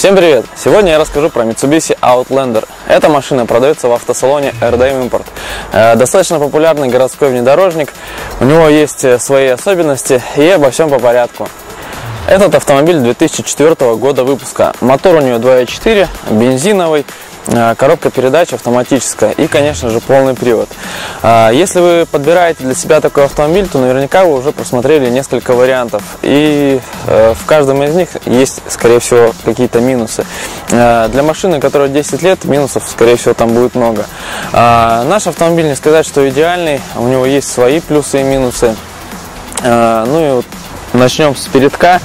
Всем привет! Сегодня я расскажу про Mitsubishi Outlander. Эта машина продается в автосалоне RDM Import. Э, достаточно популярный городской внедорожник. У него есть э, свои особенности и обо всем по порядку. Этот автомобиль 2004 года выпуска. Мотор у него 2.4, бензиновый, коробка передач автоматическая и, конечно же, полный привод. А, если вы подбираете для себя такой автомобиль, то наверняка вы уже просмотрели несколько вариантов. И э, в каждом из них есть, скорее всего, какие-то минусы. Э, для машины, которая 10 лет, минусов, скорее всего, там будет много. А, наш автомобиль, не сказать, что идеальный, у него есть свои плюсы и минусы. Ну и вот начнем с передка.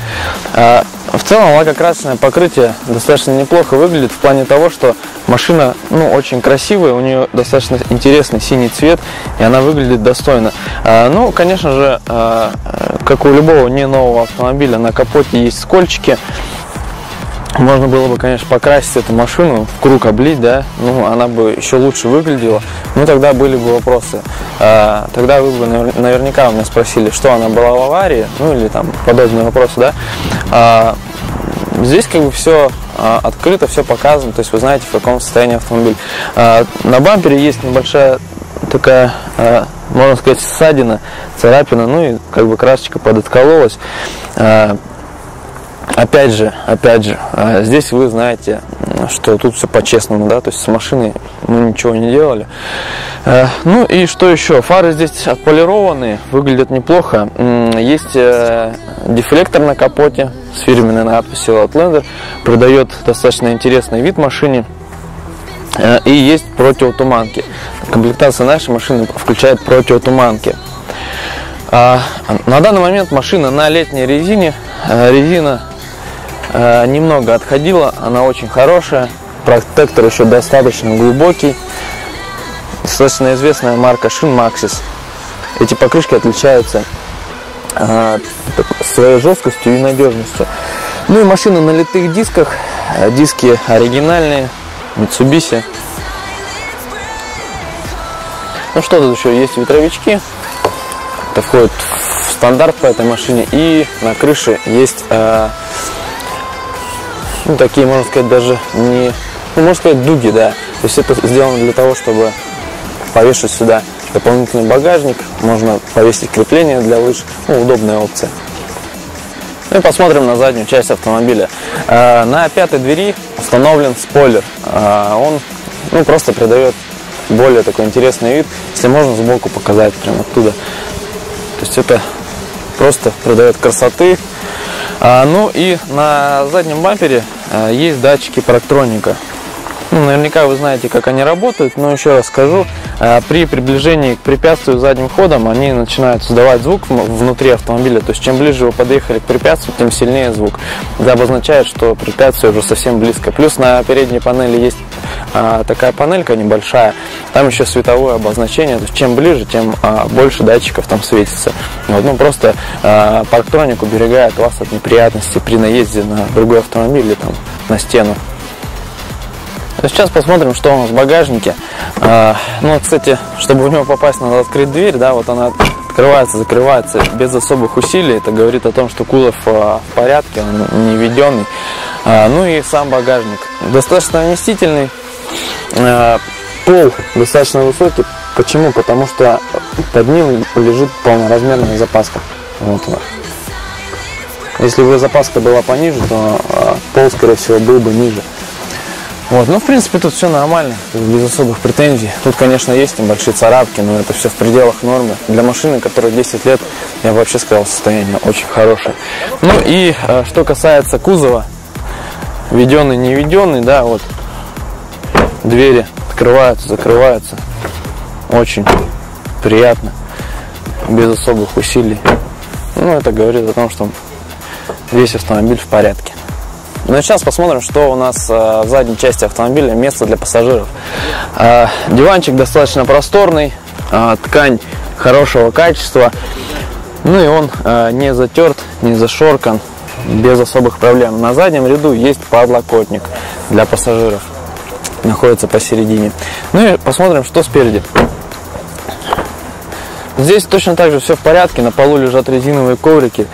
В целом лакокрасочное покрытие достаточно неплохо выглядит в плане того, что машина ну, очень красивая, у нее достаточно интересный синий цвет, и она выглядит достойно. А, ну, конечно же, а, как у любого не нового автомобиля, на капоте есть скольчики, можно было бы, конечно, покрасить эту машину, в круг облить, да, ну, она бы еще лучше выглядела, ну, тогда были бы вопросы. А, тогда вы бы наверняка у меня спросили, что она была в аварии, ну, или там подобные вопросы, да. А, здесь как бы все а, открыто, все показано, то есть вы знаете, в каком состоянии автомобиль. На бампере есть небольшая такая, можно сказать, ссадина, царапина, ну, и как бы красочка подоткололась. А, опять же, опять же, а, здесь вы знаете, что тут все по-честному, да, то есть с машиной мы ничего не делали. А, ну и что еще? Фары здесь отполированные, выглядят неплохо. Есть э, дефлектор на капоте с фирменной надписью Outlander, придает достаточно интересный вид машине. Э, и есть противотуманки. Комплектация нашей машины включает противотуманки. А, на данный момент машина на летней резине. Резина немного отходила, она очень хорошая. Протектор еще достаточно глубокий. Достаточно известная марка шин Maxxis. Эти покрышки отличаются э, своей жесткостью и надежностью. Ну и машина на литых дисках. Э, диски оригинальные, Mitsubishi. Ну что тут еще? Есть ветровички. Это входит в стандарт по этой машине. И на крыше есть э, ну, такие, можно сказать, даже не, ну, можно сказать, дуги, да. То есть это сделано для того, чтобы повешать сюда дополнительный багажник, можно повесить крепление для лыж, ну, удобная опция. Ну и посмотрим на заднюю часть автомобиля. Э, на пятой двери установлен спойлер. Э, он ну, просто придает более такой интересный вид, если можно сбоку показать прямо оттуда. То есть это просто придает красоты, а, ну и на заднем бампере а, есть датчики парктроника. Ну, наверняка вы знаете, как они работают, но еще раз скажу. А, при приближении к препятствию задним ходом они начинают создавать звук внутри автомобиля. То есть, чем ближе вы подъехали к препятствию, тем сильнее звук. Это обозначает, что препятствие уже совсем близко. Плюс на передней панели есть а, такая панелька небольшая. Там еще световое обозначение. То есть, чем ближе, тем а, больше датчиков там светится. Вот, ну, просто а, парктроник уберегает вас от неприятностей при наезде на другой автомобиль или там на стену. Сейчас посмотрим, что у нас в багажнике. А, ну, кстати, чтобы в него попасть, надо открыть дверь, да, вот она открывается, закрывается без особых усилий. Это говорит о том, что кузов а, в порядке, он не введенный. А, ну и сам багажник достаточно вместительный. Пол достаточно высокий. Почему? Потому что под ним лежит полноразмерная запаска. Вот. Если бы запаска была пониже, то пол, скорее всего, был бы ниже. Вот, ну, в принципе, тут все нормально, без особых претензий. Тут, конечно, есть небольшие царапки, но это все в пределах нормы. Для машины, которая 10 лет, я вообще сказал, состояние очень хорошее. Ну и э, что касается кузова, введенный, не введенный, да, вот двери открываются, закрываются. Очень приятно, без особых усилий. Ну, это говорит о том, что весь автомобиль в порядке. Ну и сейчас посмотрим, что у нас э, в задней части автомобиля, место для пассажиров. Э, диванчик достаточно просторный, э, ткань хорошего качества. Ну и он не затерт, не зашоркан, без особых проблем. На заднем ряду есть подлокотник для пассажиров. находится посередине. Ну и посмотрим, что спереди. Здесь точно так же все в порядке, на полу лежат резиновые коврики,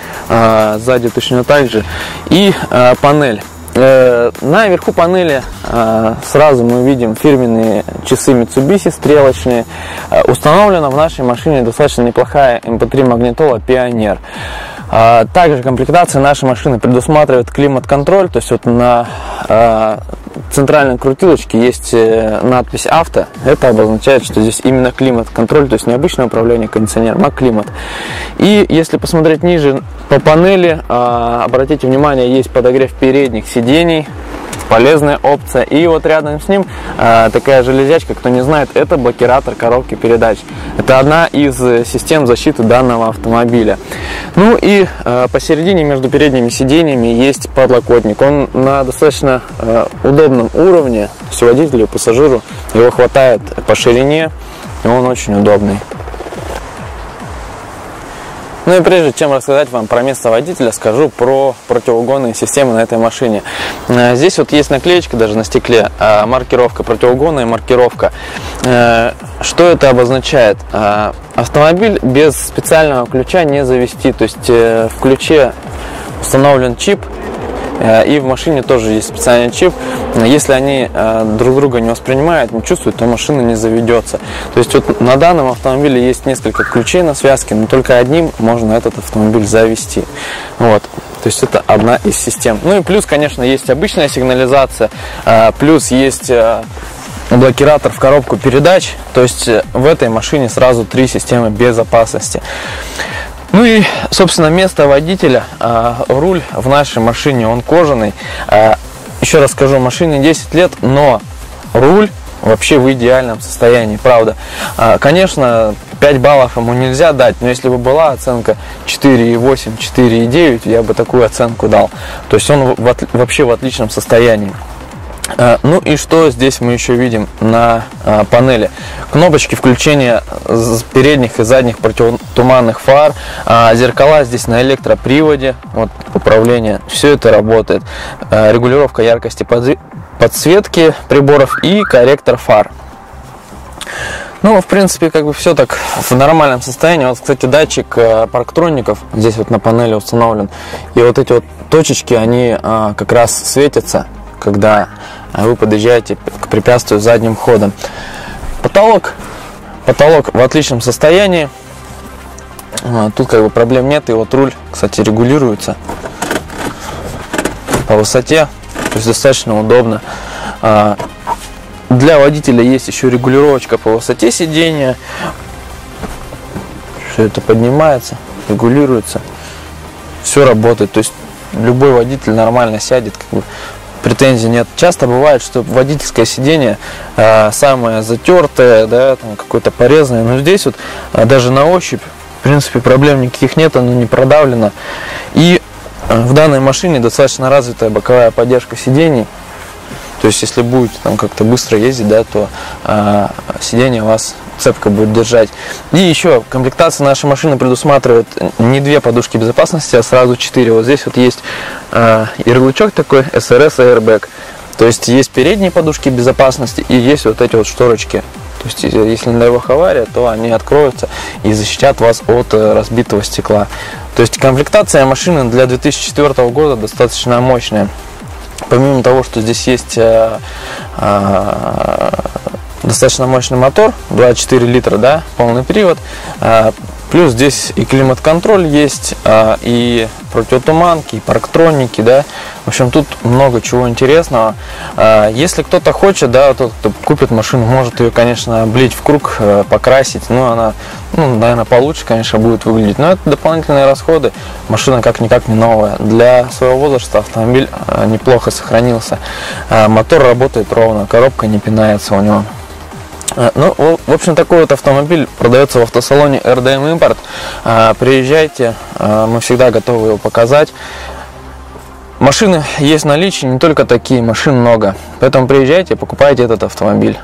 сзади точно так же. И а, панель. Э, наверху панели а, сразу мы видим фирменные часы Mitsubishi стрелочные. Э, установлена в нашей машине достаточно неплохая MP3 магнитола Pioneer. А, также комплектация нашей машины предусматривает климат-контроль, то есть вот на а, центральной крутилочке есть э, надпись авто. Это обозначает, что здесь именно климат-контроль, то есть не обычное управление кондиционером, а климат. И если посмотреть ниже по панели, а, обратите внимание, есть подогрев передних сидений, полезная опция. И вот рядом с ним э, такая железячка, кто не знает, это блокиратор коробки передач. Это одна из э, систем защиты данного автомобиля. Ну и э, посередине между передними сиденьями есть подлокотник. Он на достаточно э, удобном уровне, есть водителю пассажиру его хватает по ширине, и он очень удобный. Ну и прежде чем рассказать вам про место водителя, скажу про противоугонные системы на этой машине. Э, здесь вот есть наклеечка даже на стекле, э, маркировка противоугонная маркировка. Э, что это обозначает? Автомобиль без специального ключа не завести, то есть в ключе установлен чип, и в машине тоже есть специальный чип. Если они э, друг друга не воспринимают, не чувствуют, то машина не заведется. То есть вот на данном автомобиле есть несколько ключей на связке, но только одним можно этот автомобиль завести. Вот. То есть это одна из систем. Ну и плюс, конечно, есть обычная сигнализация, э, плюс есть блокиратор в коробку передач. То есть в этой машине сразу три системы безопасности. Ну и, собственно, место водителя. А, руль в нашей машине, он кожаный. А, еще раз скажу, машине 10 лет, но руль вообще в идеальном состоянии, правда. А, конечно, 5 баллов ему нельзя дать, но если бы была оценка 4,8, 4,9, я бы такую оценку дал. То есть он вообще в отличном состоянии. А, ну и что здесь мы еще видим на а, панели? Кнопочки включения передних и задних противотуманных фар, а, зеркала здесь на электроприводе, вот управление, все это работает. Регулировка яркости подсветки приборов и корректор фар. Ну, в принципе, как бы все так в нормальном состоянии. Вот, кстати, датчик парктроников здесь вот на панели установлен. И вот эти вот точечки, они как раз светятся, когда вы подъезжаете к препятствию задним ходом. Потолок. Потолок в отличном состоянии. А, тут как бы проблем нет. И вот руль, кстати, регулируется по высоте. То есть достаточно удобно. А, для водителя есть еще регулировочка по высоте сидения. Все это поднимается, регулируется. Все работает. То есть любой водитель нормально сядет, как бы претензий нет. Часто бывает, что водительское сиденье э, самое затертое, да, там какое-то порезанное, но здесь вот э, даже на ощупь, в принципе, проблем никаких нет, оно не продавлено. И э, в данной машине достаточно развитая боковая поддержка сидений. То есть, если будете там как-то быстро ездить, да, то э, сиденье вас цепка будет держать. И еще комплектация нашей машины предусматривает не две подушки безопасности, а сразу четыре. Вот здесь вот есть э, ярлычок такой SRS Airbag. То есть есть передние подушки безопасности и есть вот эти вот шторочки. То есть если не дай бог авария, то они откроются и защитят вас от э, разбитого стекла. То есть комплектация машины для 2004 года достаточно мощная. Помимо того, что здесь есть э, э, достаточно мощный мотор, 24 литра, да, полный привод. А, плюс здесь и климат-контроль есть, а, и противотуманки, и парктроники, да. В общем, тут много чего интересного. А, если кто-то хочет, да, тот, кто купит машину, может ее, конечно, облить в круг, э, покрасить. Ну, она, ну, наверное, получше, конечно, будет выглядеть. Но это дополнительные расходы. Машина как-никак не новая. Для своего возраста автомобиль э, неплохо сохранился. Мотор работает ровно, коробка не пинается у него. Э, ну, в общем, такой вот автомобиль продается в автосалоне RDM Import. Э, приезжайте, э, мы всегда готовы его показать. Машины есть в наличии, не только такие, машин много. Поэтому приезжайте, покупайте этот автомобиль.